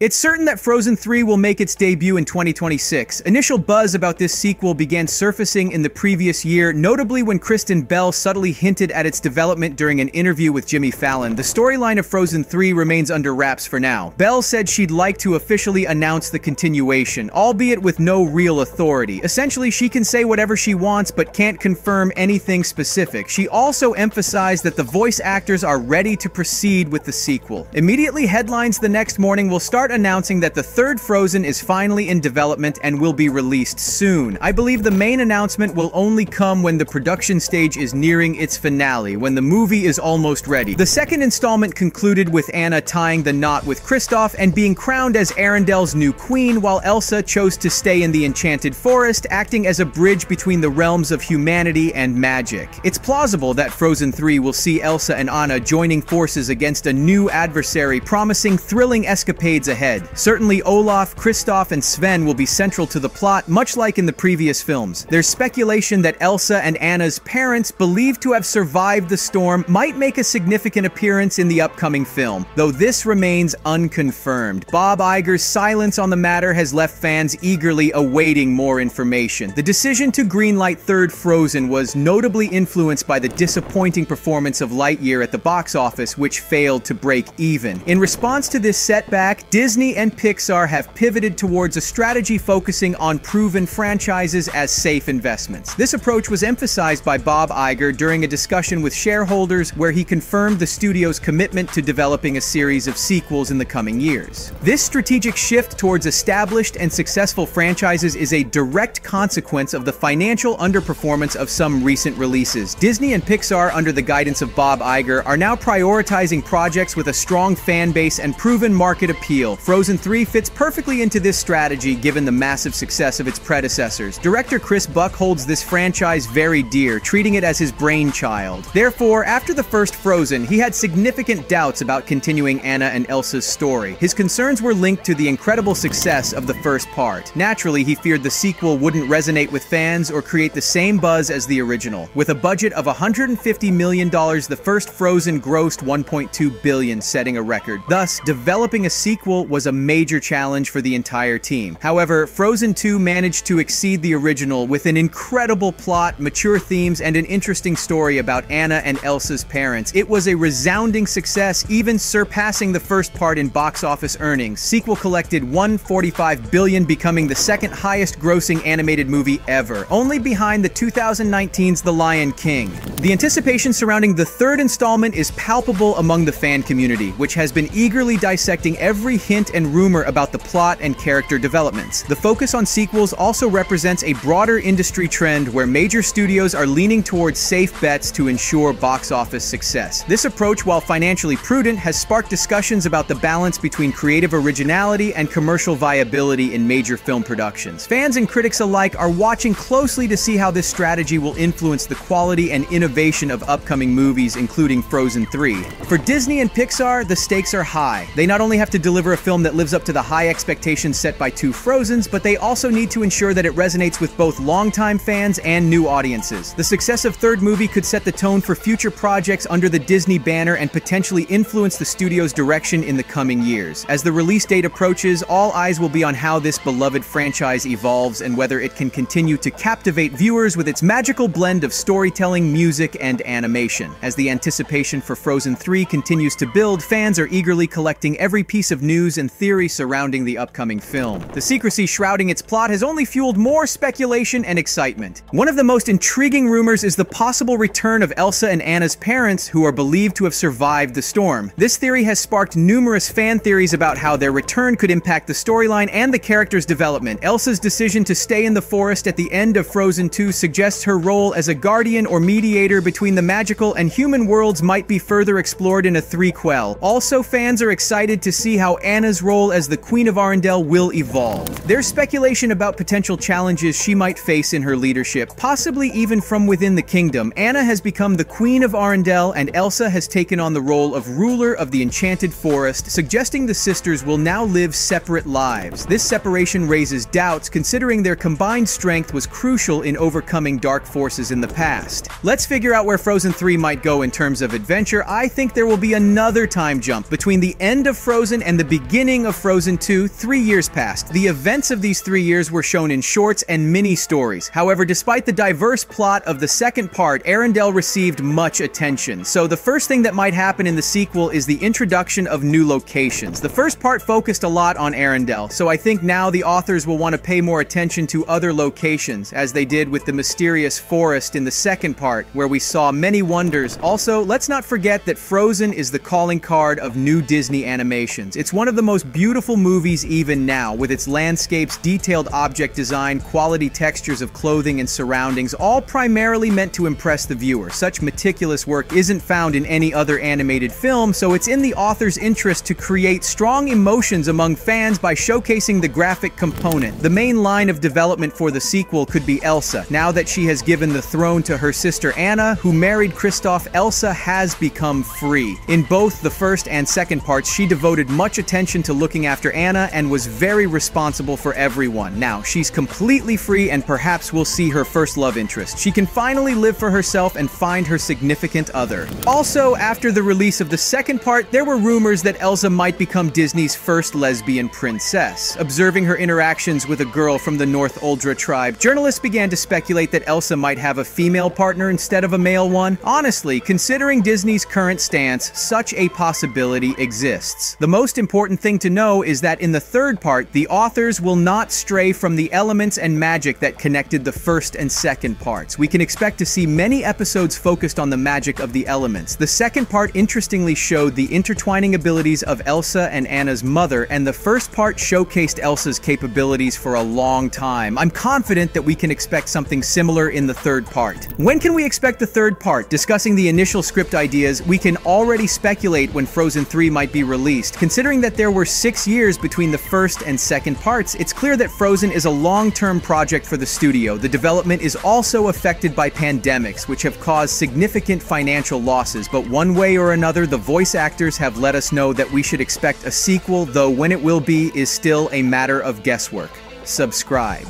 It's certain that Frozen 3 will make its debut in 2026. Initial buzz about this sequel began surfacing in the previous year, notably when Kristen Bell subtly hinted at its development during an interview with Jimmy Fallon. The storyline of Frozen 3 remains under wraps for now. Bell said she'd like to officially announce the continuation, albeit with no real authority. Essentially, she can say whatever she wants but can't confirm anything specific. She also emphasized that the voice actors are ready to proceed with the sequel. Immediately, headlines the next morning will start announcing that the third Frozen is finally in development and will be released soon. I believe the main announcement will only come when the production stage is nearing its finale, when the movie is almost ready. The second installment concluded with Anna tying the knot with Kristoff and being crowned as Arendelle's new queen, while Elsa chose to stay in the Enchanted Forest, acting as a bridge between the realms of humanity and magic. It's plausible that Frozen 3 will see Elsa and Anna joining forces against a new adversary, promising thrilling escapades ahead. Certainly Olaf, Kristoff, and Sven will be central to the plot, much like in the previous films. There's speculation that Elsa and Anna's parents, believed to have survived the storm, might make a significant appearance in the upcoming film, though this remains unconfirmed. Bob Iger's silence on the matter has left fans eagerly awaiting more information. The decision to greenlight Third Frozen was notably influenced by the disappointing performance of Lightyear at the box office, which failed to break even. In response to this setback, Disney Disney and Pixar have pivoted towards a strategy focusing on proven franchises as safe investments. This approach was emphasized by Bob Iger during a discussion with shareholders where he confirmed the studio's commitment to developing a series of sequels in the coming years. This strategic shift towards established and successful franchises is a direct consequence of the financial underperformance of some recent releases. Disney and Pixar, under the guidance of Bob Iger, are now prioritizing projects with a strong fan base and proven market appeal Frozen 3 fits perfectly into this strategy given the massive success of its predecessors. Director Chris Buck holds this franchise very dear, treating it as his brainchild. Therefore, after the first Frozen, he had significant doubts about continuing Anna and Elsa's story. His concerns were linked to the incredible success of the first part. Naturally, he feared the sequel wouldn't resonate with fans or create the same buzz as the original. With a budget of $150 million, the first Frozen grossed 1.2 billion, setting a record. Thus, developing a sequel was a major challenge for the entire team. However, Frozen 2 managed to exceed the original with an incredible plot, mature themes, and an interesting story about Anna and Elsa's parents. It was a resounding success, even surpassing the first part in box office earnings. Sequel collected 145 billion, becoming the second highest grossing animated movie ever, only behind the 2019's The Lion King. The anticipation surrounding the third installment is palpable among the fan community, which has been eagerly dissecting every hint hint and rumor about the plot and character developments. The focus on sequels also represents a broader industry trend where major studios are leaning towards safe bets to ensure box office success. This approach, while financially prudent, has sparked discussions about the balance between creative originality and commercial viability in major film productions. Fans and critics alike are watching closely to see how this strategy will influence the quality and innovation of upcoming movies, including Frozen 3. For Disney and Pixar, the stakes are high. They not only have to deliver a film that lives up to the high expectations set by two Frozens, but they also need to ensure that it resonates with both longtime fans and new audiences. The success of third movie could set the tone for future projects under the Disney banner and potentially influence the studio's direction in the coming years. As the release date approaches, all eyes will be on how this beloved franchise evolves and whether it can continue to captivate viewers with its magical blend of storytelling, music, and animation. As the anticipation for Frozen 3 continues to build, fans are eagerly collecting every piece of news news and theory surrounding the upcoming film. The secrecy shrouding its plot has only fueled more speculation and excitement. One of the most intriguing rumors is the possible return of Elsa and Anna's parents, who are believed to have survived the storm. This theory has sparked numerous fan theories about how their return could impact the storyline and the character's development. Elsa's decision to stay in the forest at the end of Frozen 2 suggests her role as a guardian or mediator between the magical and human worlds might be further explored in a threequel. Also, fans are excited to see how Anna Anna's role as the Queen of Arendelle will evolve. There's speculation about potential challenges she might face in her leadership, possibly even from within the kingdom. Anna has become the Queen of Arendelle, and Elsa has taken on the role of ruler of the Enchanted Forest, suggesting the sisters will now live separate lives. This separation raises doubts, considering their combined strength was crucial in overcoming dark forces in the past. Let's figure out where Frozen 3 might go in terms of adventure. I think there will be another time jump between the end of Frozen and the beginning beginning of Frozen 2, three years passed. The events of these three years were shown in shorts and mini-stories. However, despite the diverse plot of the second part, Arendelle received much attention. So the first thing that might happen in the sequel is the introduction of new locations. The first part focused a lot on Arendelle, so I think now the authors will want to pay more attention to other locations, as they did with the mysterious forest in the second part, where we saw many wonders. Also, let's not forget that Frozen is the calling card of new Disney animations. It's one of the most beautiful movies even now, with its landscapes, detailed object design, quality textures of clothing and surroundings, all primarily meant to impress the viewer. Such meticulous work isn't found in any other animated film, so it's in the author's interest to create strong emotions among fans by showcasing the graphic component. The main line of development for the sequel could be Elsa. Now that she has given the throne to her sister Anna, who married Kristoff, Elsa has become free. In both the first and second parts, she devoted much attention to looking after Anna and was very responsible for everyone. Now, she's completely free and perhaps we'll see her first love interest. She can finally live for herself and find her significant other. Also, after the release of the second part, there were rumors that Elsa might become Disney's first lesbian princess. Observing her interactions with a girl from the Northuldra tribe, journalists began to speculate that Elsa might have a female partner instead of a male one. Honestly, considering Disney's current stance, such a possibility exists. The most important thing to know is that in the third part, the authors will not stray from the elements and magic that connected the first and second parts. We can expect to see many episodes focused on the magic of the elements. The second part interestingly showed the intertwining abilities of Elsa and Anna's mother, and the first part showcased Elsa's capabilities for a long time. I'm confident that we can expect something similar in the third part. When can we expect the third part? Discussing the initial script ideas, we can already speculate when Frozen 3 might be released. Considering that there were six years between the first and second parts, it's clear that Frozen is a long-term project for the studio. The development is also affected by pandemics, which have caused significant financial losses, but one way or another, the voice actors have let us know that we should expect a sequel, though when it will be is still a matter of guesswork. Subscribe.